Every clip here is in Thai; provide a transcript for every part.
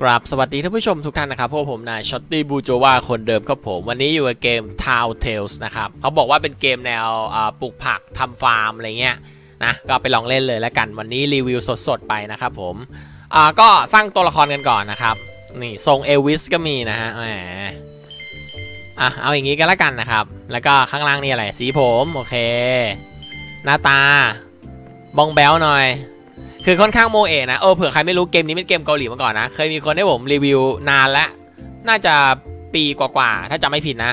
กราบสวัสดีท่านผู้ชมทุกท่านนะครับพบกับผมนายช็อตตี้บูโจวาคนเดิมครับผม วันนี้อยู่กับเกม Town Tales นะครับเขาบอกว่าเป็นเกมแนวปลูกผักทำฟาร์มอะไรเงี้ยนะก็ไปลองเล่นเลยแล้วกันวันนี้รีวิวสดๆไปนะครับผมก็สร้างตัวละครกันก่อนนะครับ นี่ทรงเอลวิสก็มีนะฮะแหมอะเอาอย่างงี้กันแล้วกันนะครับ แล้วก็ข้างล่างนี่อะไรสีผม โอเค หน้าตาบ้องแบ๊วหน่อย คือค่อนข้างโมเอะนะเออเผื่อใครไม่รู้เกมนี้เป็นเกมเกาหลีมาก่อนนะ เคยมีคนให้ผมรีวิวนานแล้ว น่าจะปีกว่าๆถ้าจำไม่ผิดนะ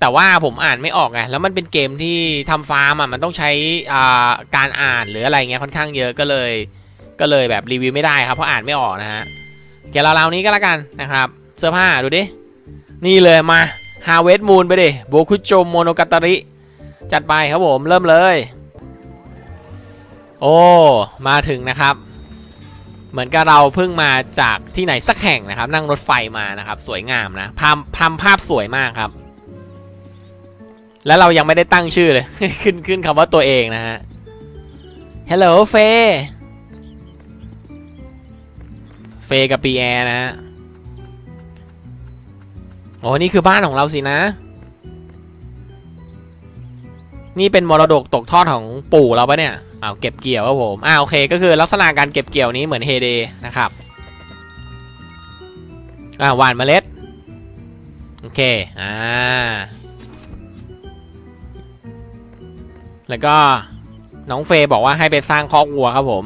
แต่ว่าผมอ่านไม่ออกไงแล้วมันเป็นเกมที่ทำฟาร์มอะมันต้องใช้อ่าการอ่านหรืออะไรเงี้ยค่อนข้างเยอะก็เลย ก็เลยแบบรีวิวไม่ได้ครับเพราะอ่านไม่ออกนะฮะเกมเราๆนี้ก็แล้วกันนะครับเสื้อผ้าดูดินี่เลยมา Harvest Moon ไปดิโบคุโจโมโนกาตาริจัดไปครับผมเริ่มเลย โอ้ มาถึงนะครับ เหมือนกับเราเพิ่งมาจากที่ไหนสักแห่งนะครับ นั่งรถไฟมานะครับ สวยงามนะภาพภาพภาพสวยมากครับ แล้วเรายังไม่ได้ตั้งชื่อเลย ขึ้นขึ้นคำว่าตัวเองนะฮะ Hello เฟเฟกับปีแอนะฮะโอ้นี่คือบ้านของเราสินะ นี่เป็นมรดกตกทอดของปู่เราปะเนี่ยอ้าวเก็บเกี่ยวครับผมอ่าโอเคก็คือลักษณะการเก็บเกี่ยวนี้เหมือนเฮเดนะครับอ่าหวานเมล็ดโอเคอ่าแล้วก็น้องเฟย์บอกว่าให้ไปสร้างคอกวัวครับผม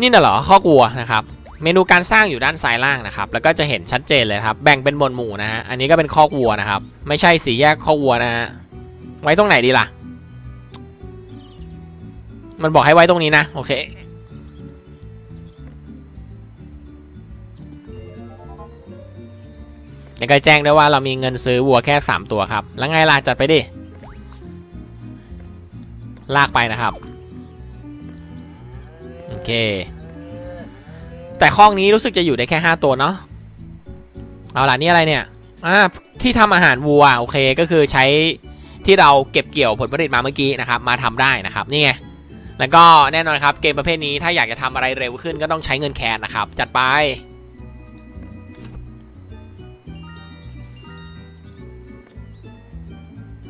นี่น่ะเหรอคอกวัวนะครับ เมนูการสร้างอยู่ด้านซ้ายล่างนะครับ แล้วก็จะเห็นชัดเจนเลยครับ แบ่งเป็นหมวดหมู่นะฮะอันนี้ก็เป็นคอกวัวนะครับ ไม่ใช่สีแยกคอกวัวนะฮะ ไว้ตรงไหนดีล่ะ มันบอกให้ไว้ตรงนี้นะ โอเค แล้วก็แจ้งด้วยว่าเรามีเงินซื้อวัวแค่ 3 ตัวครับ แล้วไงล่ะจัดไปดิ ลากไปนะครับ โอเค แต่ข้องนี้รู้สึกจะอยู่ได้แค่ 5 ตัวเนาะ เอาล่ะนี่อะไรเนี่ย อ่า ที่ทำอาหารวัว โอเค ก็คือใช้ ที่เราเก็บเกี่ยวผลผลิตมาเมื่อกี้นะครับมาทำได้นะครับนี่ไงแล้วก็แน่นอนครับเกมประเภทนี้ถ้าอยากจะทำอะไรเร็วขึ้นก็ต้องใช้เงินแคนนะครับจัดไป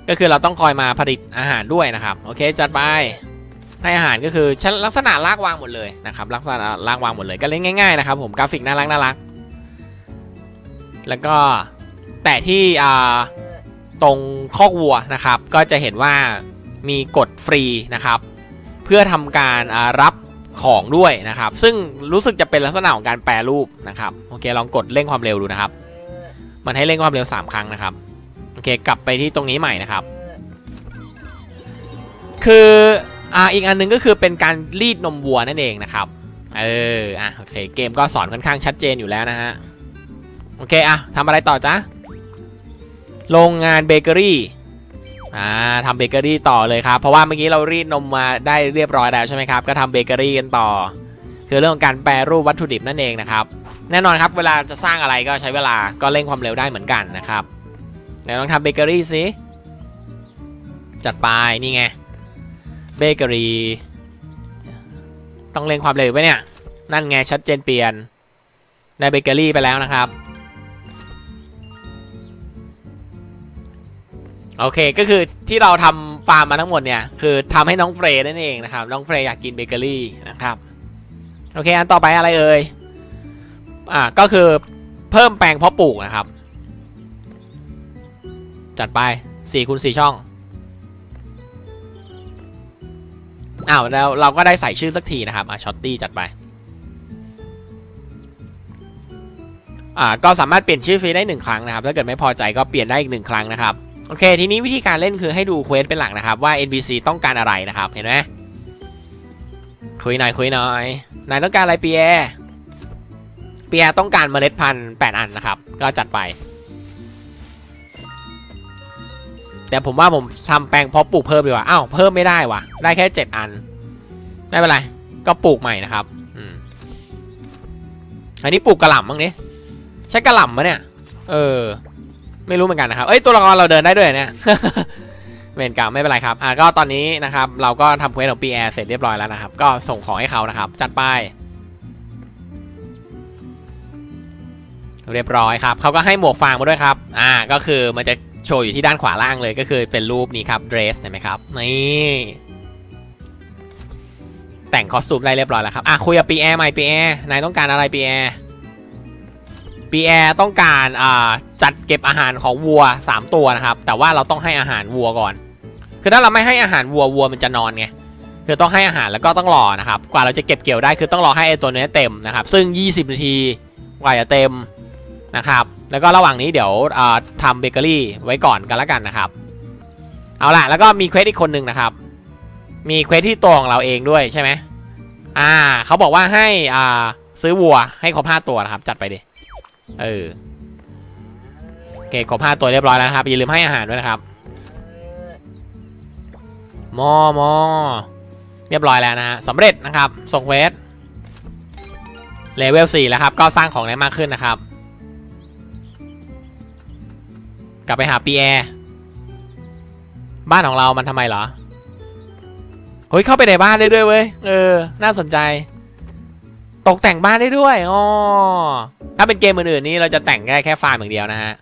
ก็คือเราต้องคอยมาผลิตอาหารด้วยนะครับโอเคจัดไปให้อาหารก็คือลักษณะลากวางหมดเลยนะครับลักษณะลากวางหมดเลยก็เล่นง่ายๆนะครับผมกราฟิกน่ารักน่ารัก แล้วก็แต่ที่อ่า ตรงคอกวัวนะครับ ก็จะเห็นว่ามีกดฟรีนะครับ เพื่อทำการรับของด้วยนะครับ ซึ่งรู้สึกจะเป็นลักษณะของการแปรรูปนะครับโอเคลองกดเร่งความเร็วดูนะครับ มันให้เร่งความเร็ว 3 ครั้งนะครับโอเคกลับไปที่ตรงนี้ใหม่นะครับ คืออ่าอีกอันนึงก็คือเป็นการรีดนมวัวนั่นเองนะครับเอออะโอเคเกมก็สอนค่อนข้างชัดเจนอยู่แล้วนะฮะโอเคอะทำอะไรต่อจ๊ะ โรงงานเบเกอรี่อ่าทำเบเกอรี่ต่อเลยครับ เพราะว่าเมื่อกี้เรารีดนมมาได้เรียบร้อยแล้วใช่ไหมครับ ก็ทำเบเกอรี่กันต่อ คือเรื่องของการแปรรูปวัตถุดิบนั่นเองนะครับ แน่นอนครับเวลาจะสร้างอะไรก็ใช้เวลาก็เร่งความเร็วได้เหมือนกันนะครับเดี๋ยวลองทำเบเกอรี่สิจัดไปนี่ไงเบเกอรี่ต้องเร่งความเร็วไปเนี่ย นั่นไงชัดเจนเปลี่ยนได้เบเกอรี่ไปแล้วนะครับ โอเคก็คือที่เราทำฟาร์มมาทั้งหมดเนี่ย คือทำให้น้องเฟรนั่นเองนะครับ น้องเฟรอยากกินเบเกอรี่นะครับโอเค อันต่อไปอะไรเอ่ยอ่าก็คือเพิ่มแปลงเพาะปลูกนะครับ จัดไป4คูณ4ช่องอ้าวแล้วเราก็ได้ใส่ชื่อสักทีนะครับอะช็อตตี้จัดไปอ่าก็สามารถเปลี่ยนชื่อฟรีได้1ครั้งนะครับ ถ้าเกิดไม่พอใจก็เปลี่ยนได้อีก1ครั้งนะครับ โอเค ทีนี้วิธีการเล่นคือให้ดู quest เป็นหลักนะครับ ว่า NPC ต้องการอะไรนะครับ เห็นไหมคุยหน่อยคุยหน่อยนายต้องการอะไรเปียเปียต้องการเมล็ดพันธุ์แปดอันนะครับ ก็จัดไป แต่ผมว่าผมทำแปลงเพาะปลูกเพิ่มดีกว่าอ้าวเพิ่มไม่ได้วะได้แค่เจ็ดอัน ไม่เป็นไร ก็ปลูกใหม่นะครับอืมอันนี้ปลูกกระหล่ำบ้างนี้ใช่กระหล่ำมะเนี่ย เออ ไม่รู้เหมือนกันนะครับ เอ้ยตัวละครเราเดินได้ด้วยเนี่ยเวรกรรมไม่เป็นไรครับ อะก็ตอนนี้นะครับเราก็ทำ quest ของปีแอร์เสร็จเรียบร้อยแล้วนะครับ ก็ส่งของให้เขานะครับ จัดไป เรียบร้อยครับเขาก็ให้หมวกฟางมาด้วยครับ อ่าก็คือมันจะโชว์อยู่ที่ด้านขวาล่างเลยก็คือเป็นรูปนี้ครับ dress เห็นไหมครับ นี่แต่ง costume ได้เรียบร้อยแล้วครับ อะคุยกับปีแอร์ใหม่ปีแอร์นายต้องการอะไรปีแอร์ ปีแอร์ต้องการจัดเก็บอาหารของวัว 3 ตัวนะครับ แต่ว่าเราต้องให้อาหารวัวก่อน คือถ้าเราไม่ให้อาหารวัววัวมันจะนอนไงคือต้องให้อาหารแล้วก็ต้องรอนะครับ กว่าเราจะเก็บเกี่ยวได้คือต้องรอให้ไอตัวนี้เต็มนะครับ ซึ่ง 20 นาทีกว่าจะเต็มนะครับ แล้วก็ระหว่างนี้เดี๋ยวอ่าทำเบเกอรี่ไว้ก่อนกันแล้วกันนะครับ เอาล่ะแล้วก็มี quest อีกคนหนึ่งนะครับ มี quest ที่ตัวของเราเองด้วยใช่ไหมอ่าเขาบอกว่าให้อ่าซื้อวัวให้ครบ5ตัวนะครับ จัดไปดิ เออโอเคครบ5ตัวเรียบร้อยแล้วครับอย่าลืมให้อาหารด้วยนะครับมอมอเรียบร้อยแล้วนะฮะสำเร็จนะครับส่งเวสเลเวล4แล้วครับ ก็สร้างของได้มากขึ้นนะครับ กลับไปหาปีแอร์บ้านของเรามันทำไมเหรอเฮ้ยเข้าไปในบ้านได้ด้วยเว้ยเออ น่าสนใจ ตกแต่งบ้านได้ด้วยอ๋อ ถ้าเป็นเกมอื่นๆนี่เราจะแต่งได้แค่ฟาร์มอย่างเดียวนะฮะ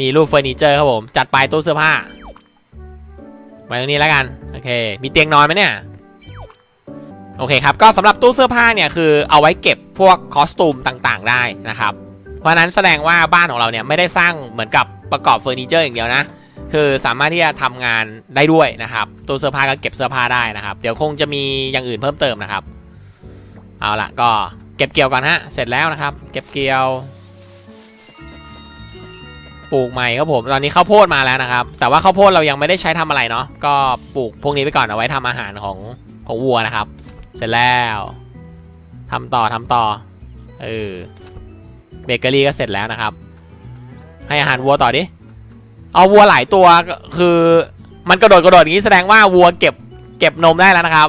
มีรูปเฟอร์นิเจอร์ครับผม จัดไปตู้เสื้อผ้าไว้ตรงนี้แล้วกัน โอเค มีเตียงนอนไหมเนี่ย โอเคครับ ก็สำหรับตู้เสื้อผ้าเนี่ยคือเอาไว้เก็บพวก costume ต่างๆได้นะครับ เพราะฉะนั้นแสดงว่าบ้านของเราเนี่ยไม่ได้สร้างเหมือนกับประกอบเฟอร์นิเจอร์อย่างเดียวนะ คือสามารถที่จะทำงานได้ด้วยนะครับ ตู้เสื้อผ้าก็เก็บเสื้อผ้าได้นะครับ เดี๋ยวคงจะมีอย่างอื่นเพิ่มเติมนะครับ เอาละก็ เก็บเกี่ยวก่อนฮะ เสร็จแล้วนะครับ เก็บเกี่ยว ปลูกใหม่ครับผม ตอนนี้ข้าวโพดมาแล้วนะครับ แต่ว่าข้าวโพดเรายังไม่ได้ใช้ทำอะไรเนาะ ก็ปลูกพวกนี้ไปก่อนเอาไว้ทำอาหารของของวัวนะครับ เสร็จแล้วทำต่อทำต่อ เออ เบเกอรี่ก็เสร็จแล้วนะครับ ให้อาหารวัวต่อดิ เอาวัวหลายตัวก็คือมันกระโดดกระโดดอย่างนี้แสดงว่าวัวเก็บเก็บนมได้แล้วนะครับ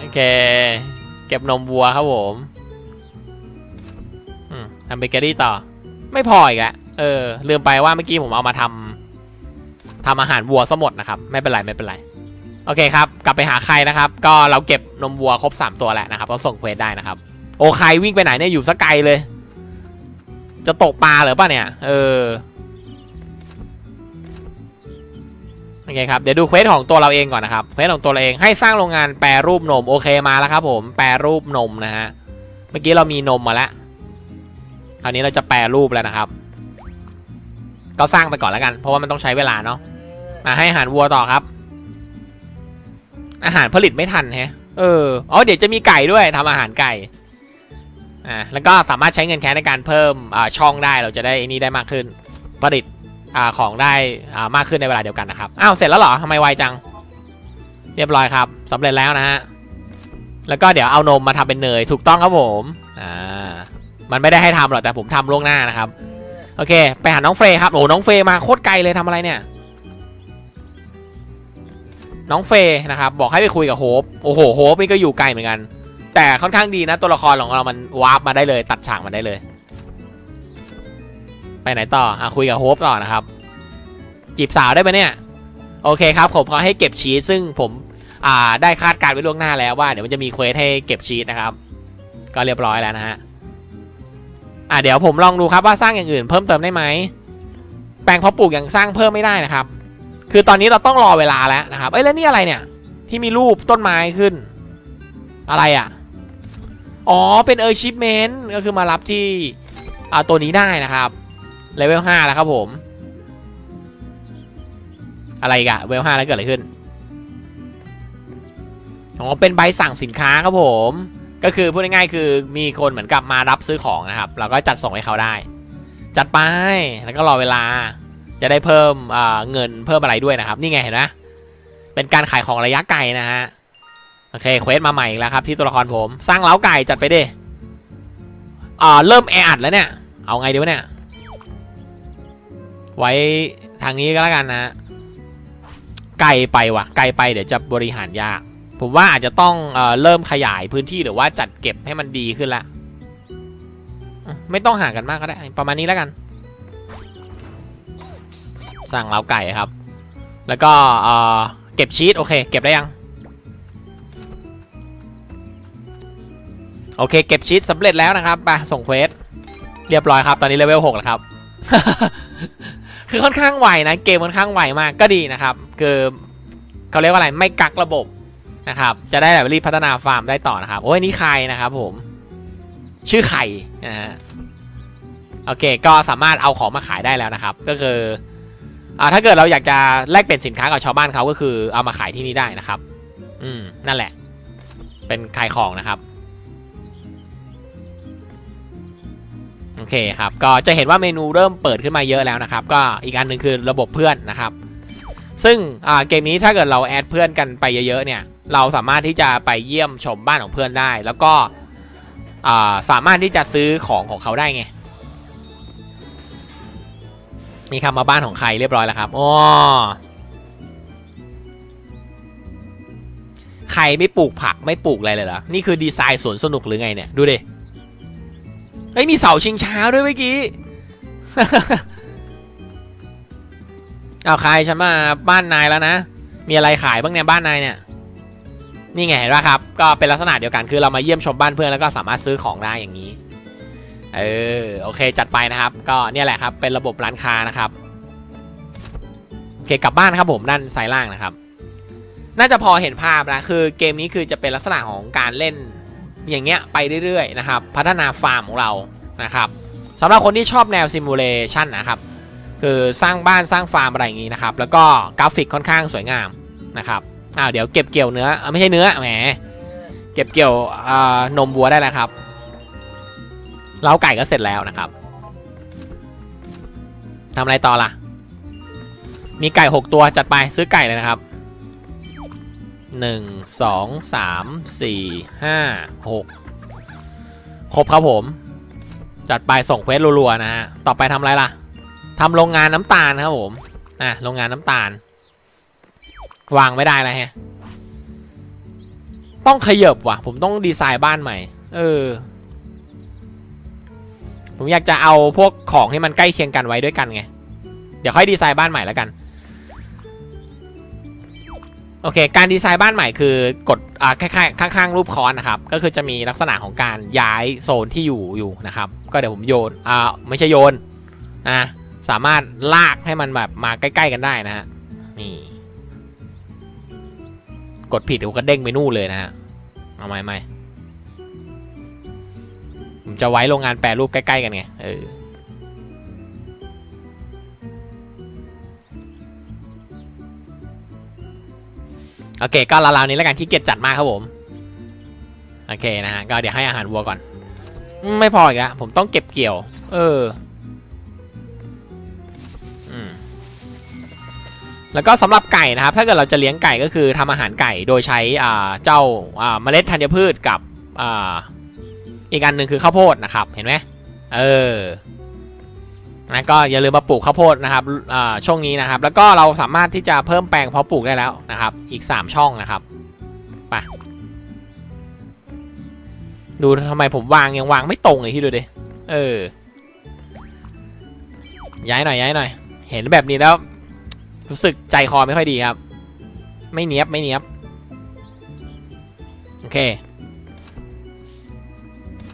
โอเค เก็บนมวัวครับผมทำเบเกอรี่ต่อ ไม่พออีกแล้วเออ ลืมไปว่าเมื่อกี้ผมเอามาทำทำอาหารวัวซะหมดนะครับ ไม่เป็นไรไม่เป็นไร โอเคครับ กลับไปหาใครนะครับ ก็เราเก็บนมวัวครบ 3 ตัวแล้วนะครับก็ส่ง quest ได้นะครับ โอใครวิ่งไปไหนเนี่ยอยู่สักไกลเลย จะตกปลาหรือป่ะเนี่ย เออ เคครับ เดี๋ยวดูเควสของตัวเราเองก่อนนะครับ เควสของตัวเราเองให้สร้างโรงงานแปรรูปนมโอเคมาแล้วครับผม แปรรูปนมนะฮะ เมื่อกี้เรามีนมมาแล้ว คราวนี้เราจะแปรรูปแล้วนะครับ ก็สร้างไปก่อนแล้วกัน เพราะว่ามันต้องใช้เวลาเนาะอะให้อาหารวัวต่อครับ อาหารผลิตไม่ทันแฮะ เออ อ๋อ เดี๋ยวจะมีไก่ด้วยทำอาหารไก่ อ่า แล้วก็สามารถใช้เงินแค่ในการเพิ่มอ่าช่องได้ เราจะได้อนี่ได้มากขึ้น ผลิต ของได้อ่ามากขึ้นในเวลาเดียวกันนะครับอ้าวเสร็จแล้วเหรอทำไมไวจัง เรียบร้อยครับสำเร็จแล้วนะฮะแล้วก็เดี๋ยวเอานมมาทำเป็นเนยถูกต้องครับผมอ่ามันไม่ได้ให้ทำหรอกแต่ผมทำล่วงหน้านะครับโอเค ไปหาน้องเฟย์ครับโอ้น้องเฟย์มาโคตรไกลเลยทำอะไรเนี่ยน้องเฟย์นะครับบอกให้ไปคุยกับโฮปโอ้โหโฮปนี่ก็อยู่ไกลเหมือนกัน แต่ค่อนข้างดีนะตัวละครของเรามัน warp มาได้เลย ตัดฉากมาได้เลย ไปไหนต่ออะคุยกับโฮปต่อนะครับ จีบสาวได้ไหมเนี่ย โอเคครับ ผมเขาให้เก็บชีสซึ่งผมอ่าได้คาดการณ์ไว้ล่วงหน้าแล้วว่าเดี๋ยวมันจะมี quest ให้เก็บชีสนะครับ ก็เรียบร้อยแล้วนะฮะอะเดี๋ยวผมลองดูครับว่าสร้างอย่างอื่นเพิ่มเติมได้ไหมแปลงเพาะปลูกยังสร้างเพิ่มไม่ได้นะครับ คือตอนนี้เราต้องรอเวลาแล้วนะครับ เอ้ยแล้วนี่อะไรเนี่ย ที่มีรูปต้นไม้ขึ้น อะไรอะ อ๋อเป็น achievement ก็คือมารับที่อ่าตัวนี้ได้นะครับ เลเวล5แล้วครับผม อะไรกะเลเวล5แล้วเกิดอะไรขึ้นอ๋อเป็นใบสั่งสินค้าครับผม ก็คือพูดง่ายๆคือมีคนเหมือนกับมารับซื้อของนะครับ เราก็จัดส่งให้เขาได้ จัดไปแล้วก็รอเวลา จะได้เพิ่มเงินเพิ่มอะไรด้วยนะครับ นี่ไงเห็นไหมเป็นการขายของระยะไกลนะฮะโอเคเควสมาใหม่แล้วครับที่ตัวละครผม สร้างเล้าไก่จัดไปดิอ่าเริ่มแออัดแล้วเนี่ย เอาไงดีวะเนี่ย ไว้ทางนี้ก็แล้วกันนะ ไกลไปว่ะ ไกลไปเดี๋ยวจะบริหารยาก ผมว่าอาจจะต้องเอเริ่มขยายพื้นที่หรือว่าจัดเก็บให้มันดีขึ้นละ ไม่ต้องห่างกันมากก็ได้ ประมาณนี้แล้วกัน สั่งเล้าไก่ครับ แล้วก็เก็บชีสโอเค เก็บได้ยัง โอเค เก็บชีสสำเร็จแล้วนะครับไปส่ง quest เรียบร้อยครับ ตอนนี้เลเวล6แล้วครับ คือค่อนข้างไวนะเกมค่อนข้างไวมากก็ดีนะครับ คือเขาเรียกว่าอะไรไม่กักระบบนะครับ จะได้แบบรีบพัฒนาฟาร์มได้ต่อนะครับ โอ้ยนี่ใครนะครับผม ชื่อไข่นะฮะโอเค ก็สามารถเอาของมาขายได้แล้วนะครับ ก็คืออ่าถ้าเกิดเราอยากจะแลกเปลี่ยนสินค้ากับชาวบ้านเขาก็คือเอามาขายที่นี่ได้นะครับ อืมนั่นแหละ เป็นขายของนะครับ โอเคครับ ก็จะเห็นว่าเมนูเริ่มเปิดขึ้นมาเยอะแล้วนะครับ ก็อีกอันหนึ่งคือระบบเพื่อนนะครับ ซึ่งเกมนี้ถ้าเกิดเราแอดเพื่อนกันไปเยอะๆเนี่ย เราสามารถที่จะไปเยี่ยมชมบ้านของเพื่อนได้ แล้วก็สามารถที่จะซื้อของของเขาได้ไง นี่ครับมาบ้านของใครเรียบร้อยแล้วครับ อ๋อ ใครไม่ปลูกผักไม่ปลูกอะไรเลยเหรอ นี่คือดีไซน์สวนสนุกหรือไงเนี่ย ดูดิเฮ้ยมีเสาชิงช้าด้วยเมื่อกี้ เอาใครฉันมาบ้านนายแล้วนะ มีอะไรขายบ้างเนี่ยบ้านนายเนี่ยนี่ไงเห็นป่ะครับ ก็เป็นลักษณะเดียวกันคือเรามาเยี่ยมชมบ้านเพื่อนแล้วก็สามารถซื้อของได้อย่างนี้ เออโอเคจัดไปนะครับ ก็เนี่ยแหละครับ เป็นระบบร้านค้านะครับโอเคกลับบ้านครับผมด้านซ้ายล่างนะครับ น่าจะพอเห็นภาพนะคือเกมนี้คือจะเป็นลักษณะของการเล่น อย่างเงี้ยไปเรื่อยๆนะครับ พัฒนาฟาร์มของเรานะครับสำหรับคนที่ชอบแนว simulation นะครับ คือสร้างบ้านสร้างฟาร์มอะไรอย่างงี้นะครับ แล้วก็กราฟิกค่อนข้างสวยงามนะครับอ้าวเดี๋ยวเก็บเกี่ยวเนื้อไม่ใช่เนื้อแหมเก็บเกี่ยวนมวัวได้แล้วครับเล้าไก่ก็เสร็จแล้วนะครับทำอะไรต่อล่ะ มีไก่ 6 ตัวจัดไปซื้อไก่เลยนะครับ 1 2 3 4 5 6 ครบครับผม จัดไปส่งเควสรัวๆนะฮะ ต่อไปทำอะไรล่ะทำโรงงานน้ำตาลครับผม อะ โรงงานน้ำตาล วางไม่ได้แล้วฮะ ต้องขยับว่ะ ผมต้องดีไซน์บ้านใหม่ เออ ผมอยากจะเอาพวกของให้มันใกล้เคียงกันไว้ด้วยกันไง เดี๋ยวค่อยดีไซน์บ้านใหม่แล้วกัน โอเค การดีไซน์บ้านใหม่คือกดอ่าคล้ายๆข้างๆรูปค้อนนะครับ ก็คือจะมีลักษณะของการย้ายโซนที่อยู่อยู่นะครับ ก็เดี๋ยวผมโยนอ่าไม่ใช่โยนนะสามารถลากให้มันแบบมาใกล้ๆกันได้นะฮะนี่ กดผิดก็เด้งไปนู่นเลยนะฮะเอาไหมไม่ผมจะไว้โรงงานแปรรูปใกล้ๆกันไงเออ โอเค ก็ราวๆนี้แล้วกันที่เกียจจัดมากครับผม โอเคนะฮะ ก็เดี๋ยวให้อาหารวัวก่อน ไม่พออีกแล้วผมต้องเก็บเกี่ยว เออแล้วก็สำหรับไก่นะครับ ถ้าเกิดเราจะเลี้ยงไก่ก็คือทำอาหารไก่โดยใช้เจ้าเมล็ดธัญพืชกับอีกอันหนึ่งคือข้าวโพดนะครับ เห็นไหมเออ นะก็อย่าลืมมาปลูกข้าวโพดนะครับช่วงนี้นะครับ แล้วก็เราสามารถที่จะเพิ่มแปลงเพาะปลูกได้แล้วนะครับ อีก 3 ช่องนะครับไปดูทำไมผมวางยังวางไม่ตรงเลยที่ดูดิเออ ย้ายหน่อยย้ายหน่อย เห็นแบบนี้แล้ว รู้สึกใจคอไม่ค่อยดีครับ ไม่เนี้ยบไม่เนี้ยบโอเค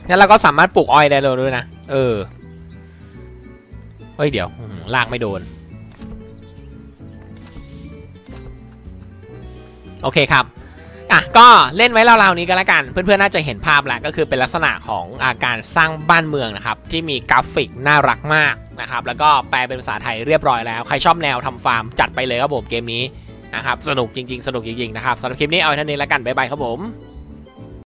งั้นเราก็สามารถปลูกอ้อยได้เลยด้วยนะเออ เฮ้ยเดี๋ยวลากไม่โดน โอเคครับอะก็เล่นไว้ราวๆนี้ก็แล้วกัน เพื่อนๆน่าจะเห็นภาพแล้วก็คือเป็นลักษณะของอาการสร้างบ้านเมืองนะครับ ที่มีกราฟิกน่ารักมากนะครับ แล้วก็แปลเป็นภาษาไทยเรียบร้อยแล้ว ใครชอบแนวทำฟาร์มจัดไปเลยครับผมเกมนี้นะครับ สนุกจริง ๆ สนุกจริงๆนะครับสำหรับคลิปนี้เอาเท่านี้แล้วกันบ๊ายบายครับผม